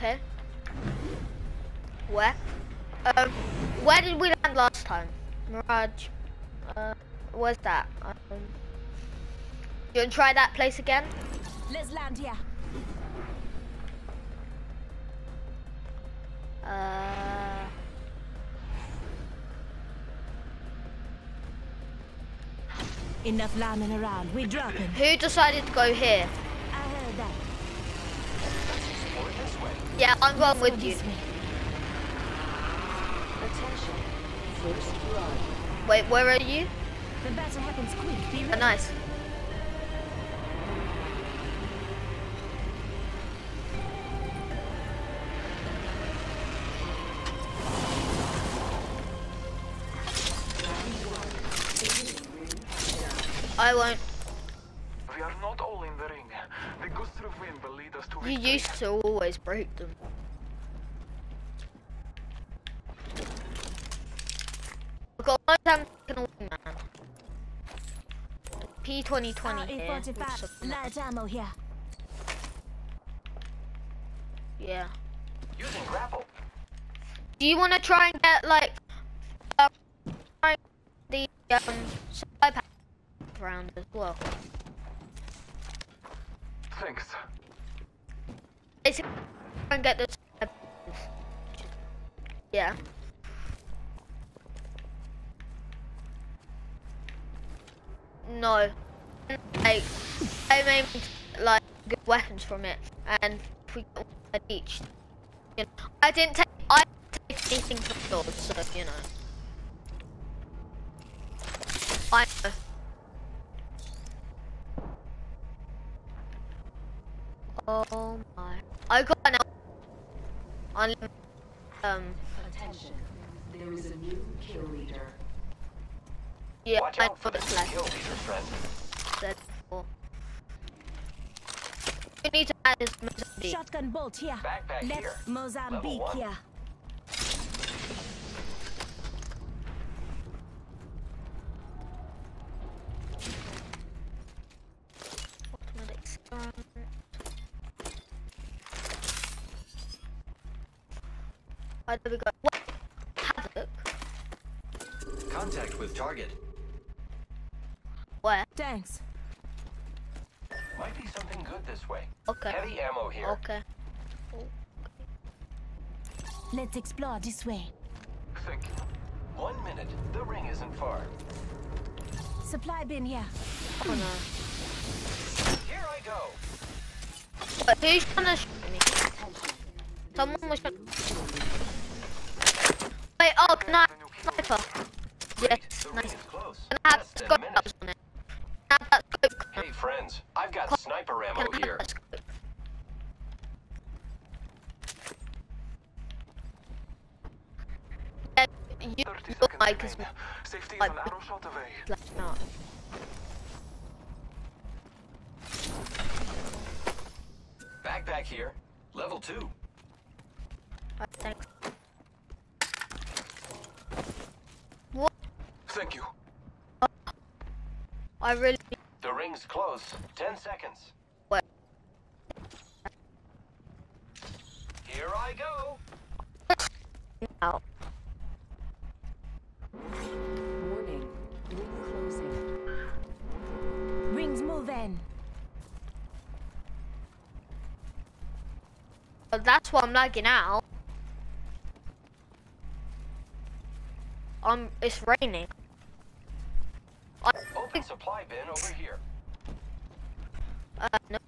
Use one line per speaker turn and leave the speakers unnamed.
Okay. Where? Um, where did we land last time? Mirage. Uh, where's that? Um, you wanna try that place again?
Let's land here.
Uh,
Enough lambing around. We're dropping.
who decided to go here?
I heard that.
Or this way.
Yeah, I'm going with you.
Attention. First blood.
Wait, where are you?
The battle happens quick. Be
Oh, nice. I won't.
We are not all in the ring. The gust of wind will lead us to
You used to always break them. I've got one time taken away, man. P2020 here. with
RE45.
some-
ammo here.
Yeah.
Using grapple.
Do you want to try and get like um, the um supply pack around as well?
Thanks.
Basically, try and get the supply. Yeah. No. Like, I made like good weapons from it, and if we get one each, you know, I didn't take I didn't take anything from yours, so you know. I know. Oh my! I got an unlimited um
Attention. There is a new kill leader.
yeah.
Watch
I
out for
got
this
it left.
kill leader, friend.
said before. You need to add this Mozambique.
Shotgun bolt here.
Backpack
Left
here.
Mozambique
Level one.
here.
Oh, there we go. What? Havoc?
Contact with target.
Where?
Thanks.
Might be something good this way.
Okay.
Heavy ammo here.
Okay.
Let's explore this way.
Thank you. One minute. The ring isn't far.
Supply bin here.
Oh no.
Here I go.
But who's gonna shoot me? Someone was shot. Wait, oh, can I? Sniper. Yes, nice.
close.
Can I have
Less than a
scope on it? Can I have that scope?
Hey friends, I've got sniper ammo here.
Yeah, you,
30
your
seconds
mic is
remain. Safety is an arrow shot away.
like not.
Backpack here. Level two.
Right, thanks.
Thank you.
I really
The ring's close. Ten seconds.
What?
Here I go.
out.
Warning. Ring closing.
Rings moving.
But that's why I'm lagging out. Um, it's raining.
Supply bin over here.
uh, no.